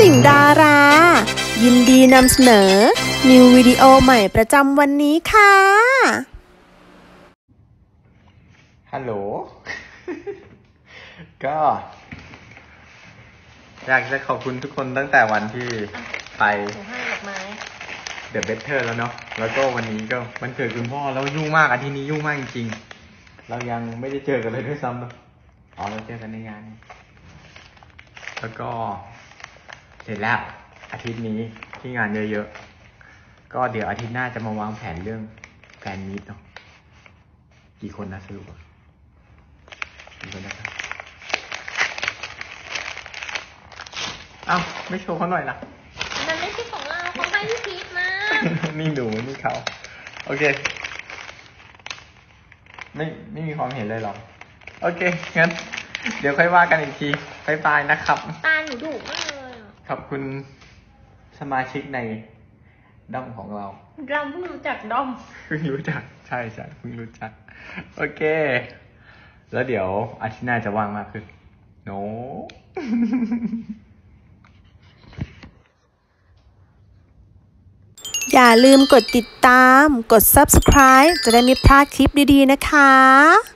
ติ่งดารา ยินดีนำเสนอ นิววิดีโอใหม่ประจำวันนี้ค่ะ ฮัลโหล ก็ อยากจะขอบคุณทุกคนตั้งแต่วันที่ไปหนูให้ดอกไม้ The Better แล้วเนาะ แล้วก็วันนี้ก็มันเกิดคุณพ่อแล้วยุ่งมากอาทิตย์นี้ยุ่งมากจริงๆ เรายังไม่ได้เจอกันเลยด้วยซ้ำเนอะอ๋อเราเจอกันในงาน แล้วก็ เสร็จแล้วอาทิตย์นี้ที่งานเยอะๆ ก็เดี๋ยวอาทิตย์หน้าจะมาวางแผนเรื่องแฟนมีตเนาะกี่คนนะสรุปอะกี่คนนะครับเอ้าไม่โชว์เขาหน่อยล่ะ มันไม่ใช่ของเราเขาให้พี่พีทมา นี่หนูนี่เขา โอเค ไม่ไม่มีความเห็นเลยเหรอ โอเคงั้น เดี๋ยวค่อยว่ากันอีกทีบายบายนะครับ ตาหนูดุมากเลยอะ ขอบคุณสมาชิกในด้อมของเรา เราเพิ่งรู้จักด้อมเพิ่งรู้จักใช่ใช่เพิ่งรู้จัก โอเค แล้วเดี๋ยวอาทิตย์หน้าจะว่างมากขึ้นโนอย่าลืมกดติดตาม กด subscribe จะได้ไม่พลาดคลิปดีๆนะคะ